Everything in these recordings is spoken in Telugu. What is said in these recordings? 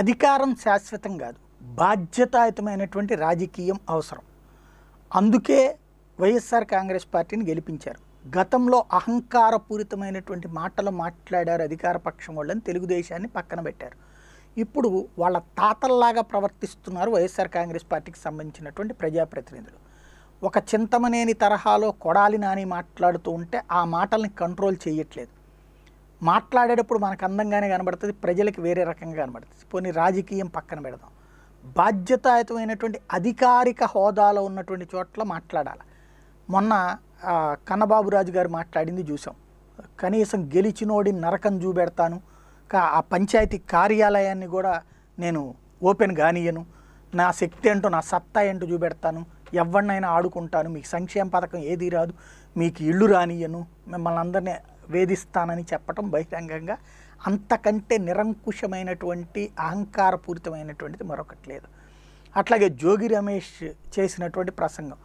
అధికారం శాశ్వతం కాదు బాధ్యతాయుతమైనటువంటి రాజకీయం అవసరం. అందుకే వైఎస్ఆర్ కాంగ్రెస్ పార్టీని గెలిపించారు. గతంలో అహంకారపూరితమైనటువంటి మాటలు మాట్లాడారు అధికార పక్షం వాళ్ళని తెలుగుదేశాన్ని పక్కన పెట్టారు. ఇప్పుడు వాళ్ళ తాతల్లాగా ప్రవర్తిస్తున్నారు వైఎస్ఆర్ కాంగ్రెస్ పార్టీకి సంబంధించినటువంటి ప్రజాప్రతినిధులు. ఒక చింతమనేని తరహాలో కొడాలి నాని మాట్లాడుతూ ఉంటే ఆ మాటల్ని కంట్రోల్ చేయట్లేదు. మాట్లాడేటప్పుడు మనకు అందంగానే కనబడుతుంది ప్రజలకు వేరే రకంగా కనబడుతుంది. పోనీ రాజకీయం పక్కన పెడదాం. బాధ్యతాయుతమైనటువంటి అధికారిక హోదాలో ఉన్నటువంటి చోట్ల మాట్లాడాలి. మొన్న కన్నబాబు రాజు గారు మాట్లాడింది చూసాం కనీసం గెలిచినోడి నరకం చూపెడతాను. కా- ఆ పంచాయతీ కార్యాలయాన్ని కూడా నేను ఓపెన్ కానియను నా శక్తి ఏంటో నా సత్తా ఏంటో చూపెడతాను. ఎవరినైనా ఆడుకుంటాను. మీకు సంక్షేమ పథకం ఏది రాదు. మీకు ఇల్లు రానియను మిమ్మల్ని అందరినీ వేధిస్తానని చెప్పటం బహిరంగంగా అంతకంటే నిరంకుశమైనటువంటి అహంకారపూరితమైనటువంటిది మరొకటి లేదు. అట్లాగే జోగి రమేష్ చేసినటువంటి ప్రసంగం.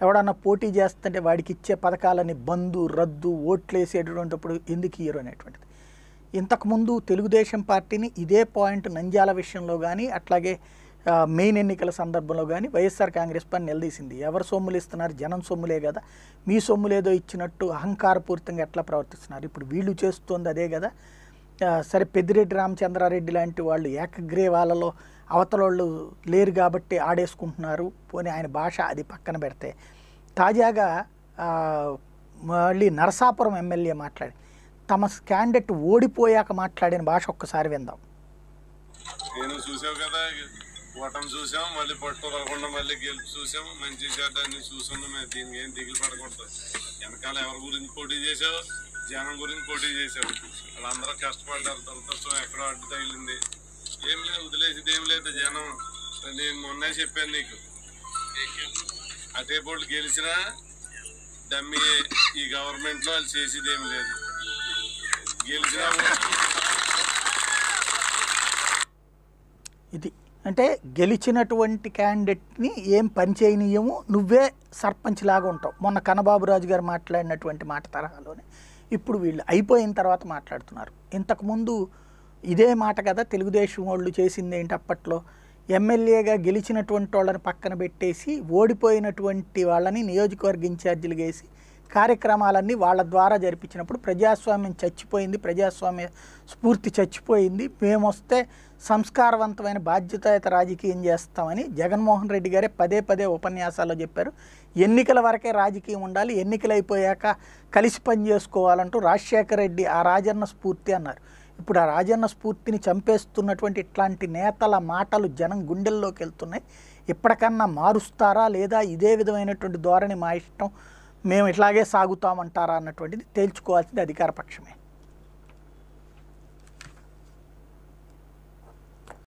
ఎవడన్నా పోటీ చేస్తుంటే వాడికి ఇచ్చే పథకాలని బంధు రద్దు ఓట్లేసేటటువంటిప్పుడు ఎందుకు ఇయ్యరు అనేటువంటిది. ఇంతకుముందు తెలుగుదేశం పార్టీని ఇదే పాయింట్ నంద్యాల విషయంలో కానీ అట్లాగే మెయిన్ ఎన్నికల సందర్భంలో కానీ వైఎస్ఆర్ కాంగ్రెస్ పని నిలదీసింది. ఎవరు సొమ్ములు ఇస్తున్నారు? జనం సొమ్ములే కదా. మీ సొమ్ములేదో ఇచ్చినట్టు అహంకారపూరితంగా ఎట్లా ప్రవర్తిస్తున్నారు? ఇప్పుడు వీళ్ళు చేస్తోంది అదే కదా. సరే పెద్దిరెడ్డి రామచంద్రారెడ్డి లాంటి వాళ్ళు ఏకగ్రీవాలలో అవతలోళ్ళు లేరు కాబట్టి ఆడేసుకుంటున్నారు. పోనీ ఆయన భాష అది పక్కన పెడితే. తాజాగా మళ్ళీ నరసాపురం ఎమ్మెల్యే మాట్లాడి తమ క్యాండిడేట్ ఓడిపోయాక మాట్లాడిన భాష ఒక్కసారి విందాం. నేను చూసావు కదా? ఓటమి చూసాం మళ్ళీ పట్టు వదలకుండా మళ్ళీ గెలుపు చూసాం. మంచి చెడ్డ అన్ని చూసున్నాం మేము. దీనికి ఏం దిగులు పడకూడదు. వెనకాల ఎవరి గురించి పోటీ చేసావు? జనం గురించి పోటీ చేసావు. వాళ్ళందరూ కష్టపడ్డారు. దురదృష్టం ఎక్కడో అడ్డు తగిలింది. ఏం లేదు వదిలేసింది ఏం లేదు. జనం నేను మొన్నే చెప్పాను నీకు. అటే పోటీ గెలిచినా డమ్మి ఈ గవర్నమెంట్లో వాళ్ళు చేసేది ఏం లేదు. గెలిచినా ఇది అంటే గెలిచినటువంటి క్యాండిడేట్ని ఏం పని చేయనీయము నువ్వే సర్పంచ్ లాగా ఉంటావు. మొన్న కనబాబురాజు గారు మాట్లాడినటువంటి మాట తరహాలోనే ఇప్పుడు వీళ్ళు అయిపోయిన తర్వాత మాట్లాడుతున్నారు. ఇంతకుముందు ఇదే మాట కదా తెలుగుదేశం వాళ్ళు చేసింది ఏంటి అప్పట్లో? ఎమ్మెల్యేగా గెలిచినటువంటి వాళ్ళని పక్కన పెట్టేసి ఓడిపోయినటువంటి వాళ్ళని నియోజకవర్గ ఇన్ఛార్జీలు వేసి కార్యక్రమాలన్నీ వాళ్ళ ద్వారా జరిపించినప్పుడు ప్రజాస్వామ్యం చచ్చిపోయింది ప్రజాస్వామ్య స్ఫూర్తి చచ్చిపోయింది. మేము వస్తే సంస్కారవంతమైన బాధ్యతాయుత రాజకీయం చేస్తామని జగన్మోహన్ రెడ్డి గారే పదే పదే ఉపన్యాసాల్లో చెప్పారు. ఎన్నికల వరకే రాజకీయం ఉండాలి ఎన్నికలు అయిపోయాక కలిసి పని చేసుకోవాలంటూ రాజశేఖర రెడ్డి ఆ రాజన్న స్ఫూర్తి అన్నారు. ఇప్పుడు ఆ రాజన్న స్ఫూర్తిని చంపేస్తున్నటువంటి ఇట్లాంటి నేతల మాటలు జనం గుండెల్లోకి వెళ్తున్నాయి ఇప్పటికన్నా మారుస్తారా లేదా ఇదే విధమైనటువంటి ధోరణి మా ఇష్టం మేము ఇట్లాగే సాగుతామంటారా అన్నటువంటిది తేల్చుకోవాల్సింది అధికార పక్షమే.